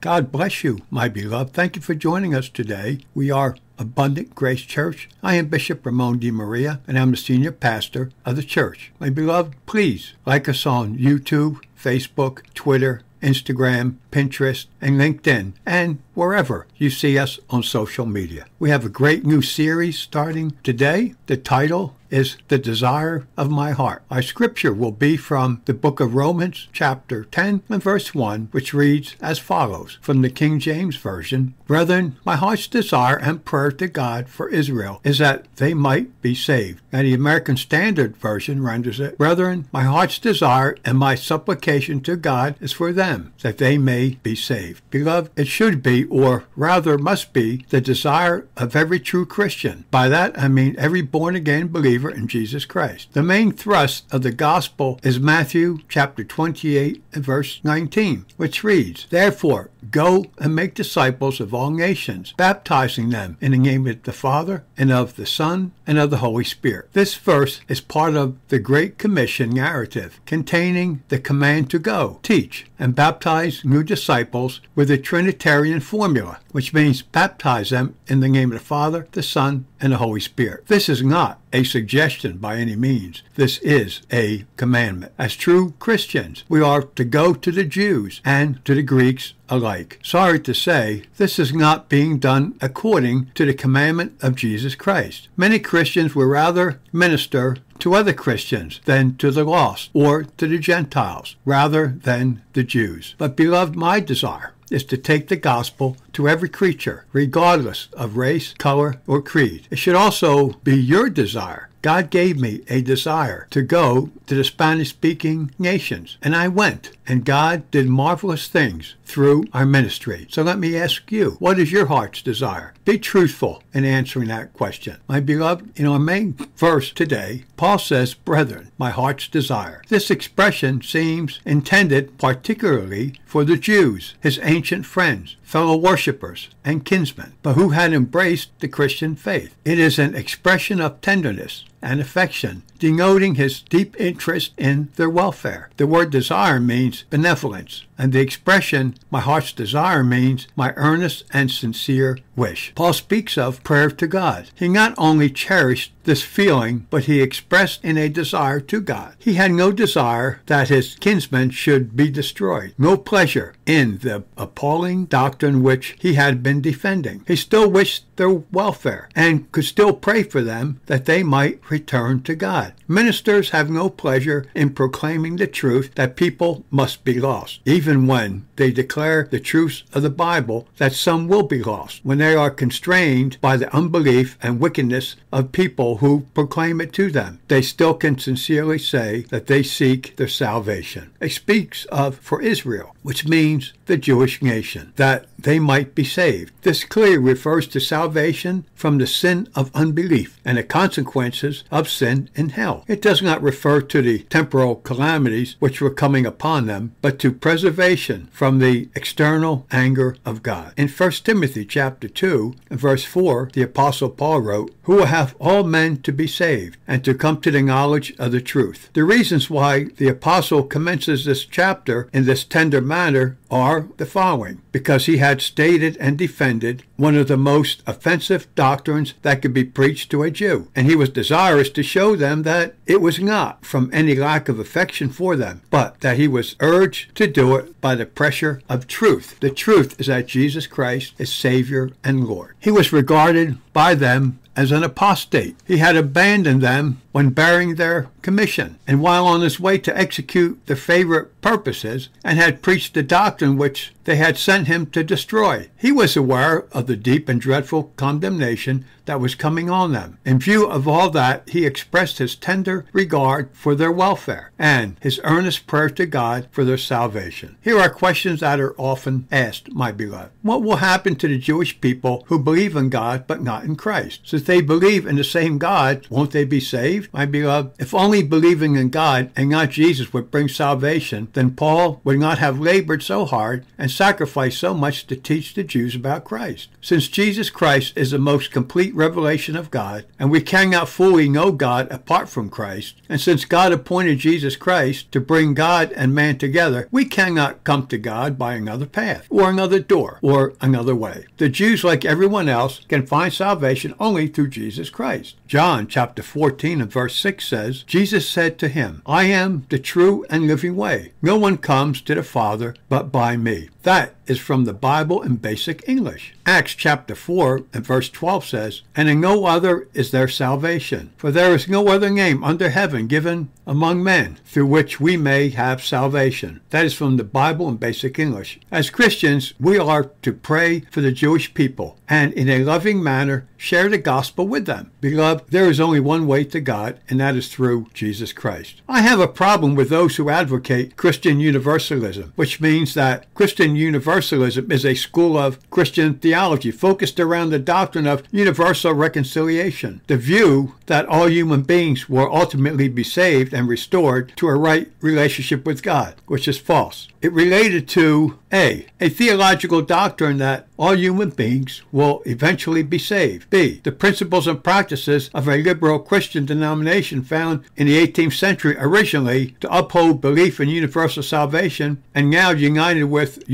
God bless you, my beloved. Thank you for joining us today. We are Abundant Grace Church. I am Bishop Ramon DeMaria, and I'm the senior pastor of the church. My beloved, please like us on YouTube, Facebook, Twitter, Instagram, Pinterest, and LinkedIn, and wherever you see us on social media. We have a great new series starting today. The title is The Desire of My Heart. Our scripture will be from the book of Romans, chapter 10 and verse 1, which reads as follows from the King James Version Brethren, my heart's desire and prayer to God for Israel is that they might be saved. Now, the American Standard Version renders it Brethren, my heart's desire and my supplication to God is for them, that they may be saved. Beloved, it should be, or rather must be, the desire of every true Christian. By that I mean every born again believer in Jesus Christ. The main thrust of the gospel is Matthew chapter 28 and verse 19, which reads, Therefore, go and make disciples of all nations, baptizing them in the name of the Father and of the Son and of the Holy Spirit. This verse is part of the Great Commission narrative containing the command to go, teach, and baptize new disciples with the Trinitarian formula, which means baptize them in the name of the Father, the Son, and the Holy Spirit. This is not a suggestion by any means. This is a commandment. As true Christians, we are to go to the Jews and to the Greeks alike. Sorry to say, this is not being done according to the commandment of Jesus Christ. Many Christians would rather minister to other Christians than to the lost or to the Gentiles rather than the Jews. But beloved, my desire is to take the gospel to every creature, regardless of race, color, or creed. It should also be your desire. God gave me a desire to go to the Spanish speaking nations, and I went, and God did marvelous things through our ministry. So let me ask you, what is your heart's desire? Be truthful in answering that question. My beloved, in our main verse today, Paul says, Brethren, my heart's desire. This expression seems intended particularly for the Jews, his ancient friends, fellow worshippers, and kinsmen, but who had embraced the Christian faith. It is an expression of tenderness and affection, denoting his deep interest in their welfare. The word desire means benevolence, and the expression my heart's desire means my earnest and sincere wish. Paul speaks of prayer to God. He not only cherished this feeling, but he expressed in a desire to God. He had no desire that his kinsmen should be destroyed, no pleasure in the appalling doctrine which he had been defending. He still wished their welfare and could still pray for them that they might return to God. Ministers have no pleasure in proclaiming the truth that people must be lost, even when they declare the truths of the Bible that some will be lost, when they are constrained by the unbelief and wickedness of people who proclaim it to them. They still can sincerely say that they seek their salvation. It speaks of for Israel, which means the Jewish nation, that they might be saved. This clearly refers to salvation from the sin of unbelief and the consequences of sin in hell. It does not refer to the temporal calamities which were coming upon them, but to preservation from the external anger of God. In 1 Timothy chapter 2, verse 4, the apostle Paul wrote, Who will have all men to be saved and to come to the knowledge of the truth. The reasons why the apostle commences this chapter in this tender manner are the following because he had stated and defended one of the most offensive doctrines that could be preached to a Jew, and he was desirous to show them that it was not from any lack of affection for them, but that he was urged to do it by the pressure of truth. The truth is that Jesus Christ is Savior and Lord. He was regarded by them as an apostate. He had abandoned them when bearing their commission, and while on his way to execute their favorite purposes, and had preached the doctrine which they had sent him to destroy. He was aware of the deep and dreadful condemnation that was coming on them. In view of all that, he expressed his tender regard for their welfare and his earnest prayer to God for their salvation. Here are questions that are often asked, my beloved. What will happen to the Jewish people who believe in God but not in Christ? Since they believe in the same God, won't they be saved? Saved? My beloved, if only believing in God and not Jesus would bring salvation, then Paul would not have labored so hard and sacrificed so much to teach the Jews about Christ. Since Jesus Christ is the most complete revelation of God, and we cannot fully know God apart from Christ, and since God appointed Jesus Christ to bring God and man together, we cannot come to God by another path, or another door, or another way. The Jews, like everyone else, can find salvation only through Jesus Christ. John chapter 14 and verse 6 says, Jesus said to him, I am the true and living way. No one comes to the Father but by me. That is from the Bible in basic English. Acts chapter 4 and verse 12 says, And in no other is there salvation, for there is no other name under heaven given among men through which we may have salvation. That is from the Bible in basic English. As Christians, we are to pray for the Jewish people and in a loving manner share the gospel with them. Beloved, there is only one way to God, and that is through Jesus Christ. I have a problem with those who advocate Christian universalism, which means that Christian universalism is a school of Christian theology focused around the doctrine of universal reconciliation. The view that all human beings will ultimately be saved and restored to a right relationship with God, which is false. It related to A. A theological doctrine that all human beings will eventually be saved. B. The principles and practices of a liberal Christian denomination found in the 18th century originally to uphold belief in universal salvation and now united with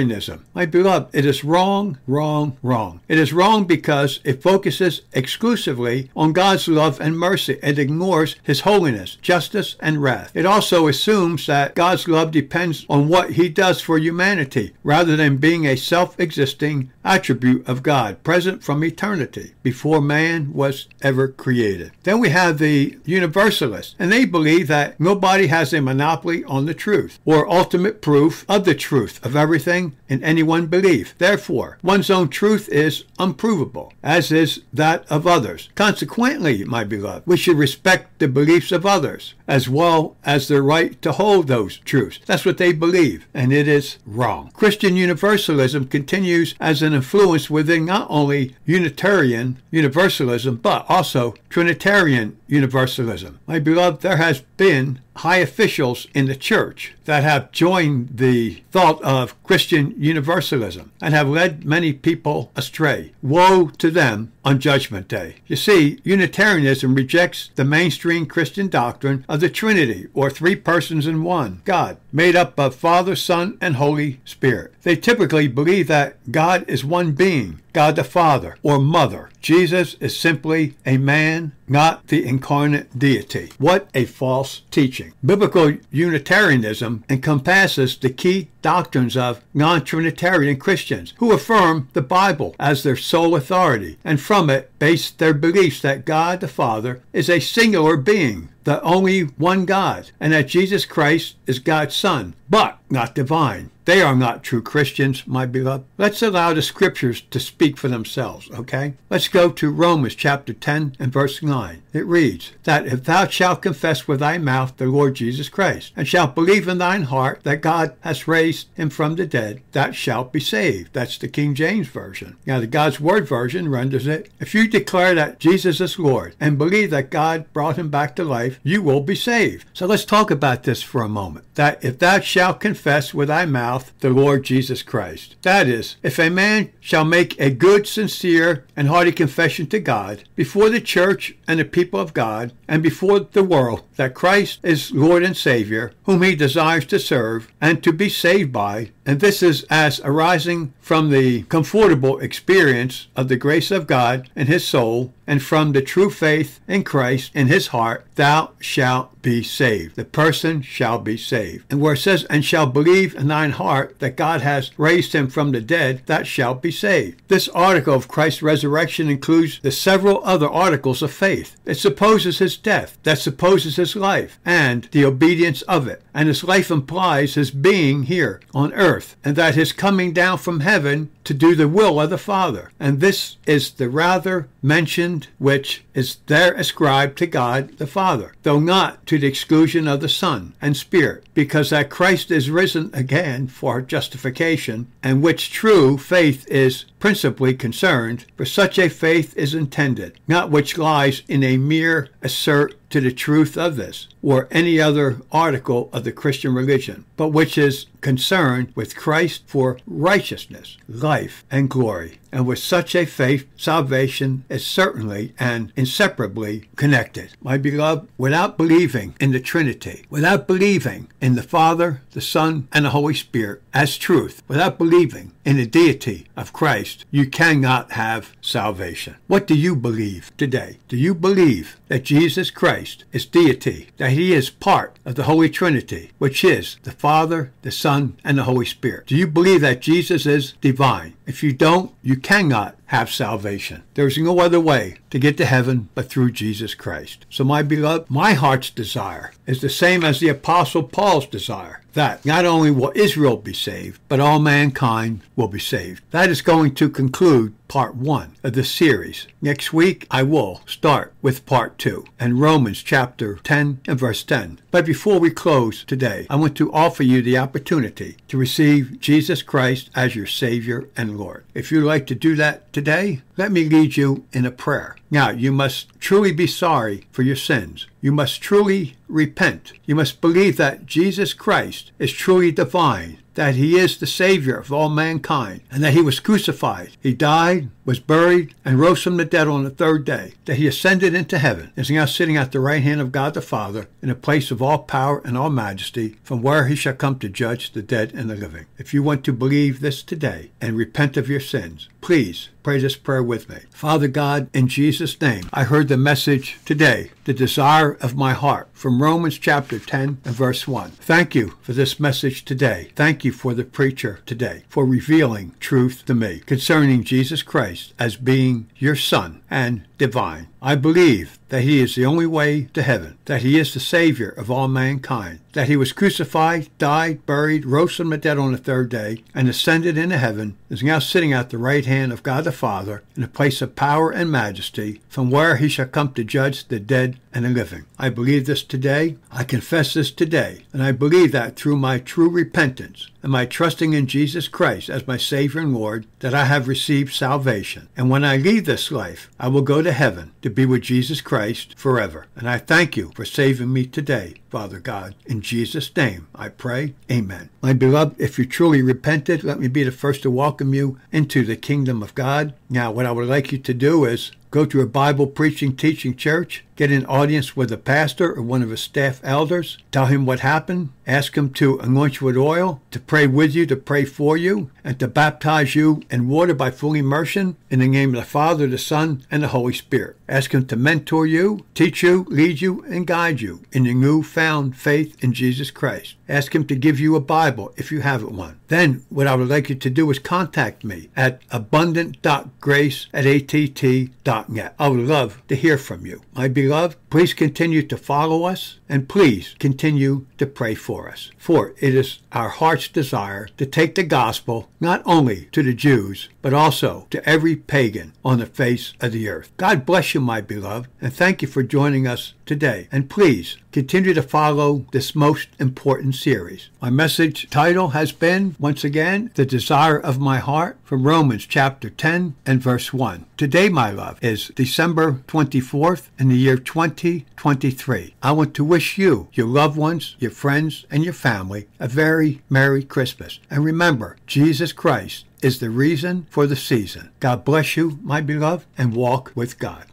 Unitarianism. My beloved, it is wrong, wrong, wrong. It is wrong because it focuses exclusively on God's love and mercy and ignores His holiness, justice, and wrath. It also assumes that God's love depends on what He does for humanity rather than being a self existing attribute of God, present from eternity, before man was ever created. Then we have the Universalists, and they believe that nobody has a monopoly on the truth or ultimate proof of the truth of everything in any one belief. Therefore, one's own truth is unprovable, as is that of others. Consequently, my beloved, we should respect the beliefs of others as well as their right to hold those truths. That's what they believe, and it is wrong. Christian Universalism continues as an influence within not only Unitarian Universalism, but also Trinitarian Universalism. My beloved, there has been high officials in the church that have joined the thought of Christian universalism and have led many people astray. Woe to them on Judgment Day. You see, Unitarianism rejects the mainstream Christian doctrine of the Trinity, or three persons in one God, made up of Father, Son, and Holy Spirit. They typically believe that God is one being, God the Father, or Mother. Jesus is simply a man, not the incarnate deity. What a false teaching. Biblical Unitarianism encompasses the key doctrines of non Trinitarian Christians who affirm the Bible as their sole authority and from it base their beliefs that God the Father is a singular being, the only one God, and that Jesus Christ is God's Son, but not divine. They are not true Christians, my beloved. Let's allow the scriptures to speak for themselves, okay? Let's go to Romans chapter 10 and verse 9. It reads, That if thou shalt confess with thy mouth the Lord Jesus Christ, and shalt believe in thine heart that God has raised him from the dead, thou shalt be saved. That's the King James Version. Now, the God's Word version renders it, If you declare that Jesus is Lord and believe that God brought him back to life, you will be saved. So let's talk about this for a moment. That if thou shalt confess with thy mouth the Lord Jesus Christ. That is, if a man shall make a good, sincere, and hearty confession to God before the church and the people of God and before the world that Christ is Lord and Savior, whom he desires to serve and to be saved by, and this is as arising from the comfortable experience of the grace of God in his soul and from the true faith in Christ in his heart, thou shalt be saved. The person shall be saved. And where it says, and shall believe in thine heart that God has raised him from the dead, that shalt be saved. This article of Christ's resurrection includes the several other articles of faith. It supposes his death, that supposes his life, and the obedience of it. And his life implies his being here on earth, and that his coming down from heaven to do the will of the Father. And this is the rather mentioned which is there ascribed to God the Father, though not to the exclusion of the Son and Spirit, because that Christ is risen again for justification, and which true faith is principally concerned, for such a faith is intended, not which lies in a mere assert to the truth of this or any other article of the Christian religion, but which is concerned with Christ for righteousness, life, and glory. And with such a faith, salvation is certainly and inseparably connected. My beloved, without believing in the Trinity, without believing in the Father, the Son, and the Holy Spirit as truth, without believing in the deity of Christ, you cannot have salvation. What do you believe today? Do you believe that Jesus Christ is deity, that he is part of the Holy Trinity, which is the Father, the Son, and the Holy Spirit? Do you believe that Jesus is divine? If you don't, you cannot have salvation. There's no other way to get to heaven but through Jesus Christ. So, my beloved, my heart's desire is the same as the Apostle Paul's desire that not only will Israel be saved, but all mankind will be saved. That is going to conclude part one of the series. Next week, I will start with part two and Romans chapter 10 and verse 10. But before we close today, I want to offer you the opportunity to receive Jesus Christ as your Savior and Lord. If you'd like to do that today, let me lead you in a prayer. Now, you must truly be sorry for your sins. You must truly repent. You must believe that Jesus Christ is truly divine, that he is the Savior of all mankind, and that he was crucified. He died, was buried, and rose from the dead on the third day, that he ascended into heaven, is now sitting at the right hand of God the Father, in a place of all power and all majesty, from where he shall come to judge the dead and the living. If you want to believe this today and repent of your sins, please pray this prayer with me. Father God, in Jesus' name, I heard the message today, the desire of my heart, from Romans chapter 10 and verse 1. Thank you for this message today. Thank you for the preacher today, for revealing truth to me concerning Jesus Christ as being your Son and divine. I believe that he is the only way to heaven, that he is the Savior of all mankind, that he was crucified, died, buried, rose from the dead on the third day, and ascended into heaven, is now sitting at the right hand of God the Father in a place of power and majesty, from where he shall come to judge the dead and the living. I believe this today. I confess this today. And I believe that through my true repentance and my trusting in Jesus Christ as my Savior and Lord, that I have received salvation. And when I leave this life, I will go to heaven to be with Jesus Christ forever. And I thank you for saving me today, Father God. In Jesus' name, I pray. Amen. My beloved, if you truly repented, let me be the first to welcome you into the kingdom of God. Now, what I would like you to do is go to a Bible preaching, teaching church, get an audience with a pastor or one of his staff elders, tell him what happened, ask him to anoint you with oil, to pray with you, to pray for you, and to baptize you in water by full immersion in the name of the Father, the Son, and the Holy Spirit. Ask him to mentor you, teach you, lead you, and guide you in the new-found faith in Jesus Christ. Ask him to give you a Bible if you haven't one. Then what I would like you to do is contact me at abundant.grace at att.net. I would love to hear from you. My beloved, please continue to follow us and please continue to pray for us. For it is our heart's desire to take the gospel not only to the Jews, but also to every pagan on the face of the earth. God bless you, my beloved, and thank you for joining us today. And please continue to follow this most important series. My message title has been, once again, The Desire of My Heart from Romans chapter 10 and verse 1. Today, my love, is December 24th in the year 2023. I want to wish you, your loved ones, your friends, and your family a very Merry Christmas. And remember, Jesus Christ is the reason for the season. God bless you, my beloved, and walk with God.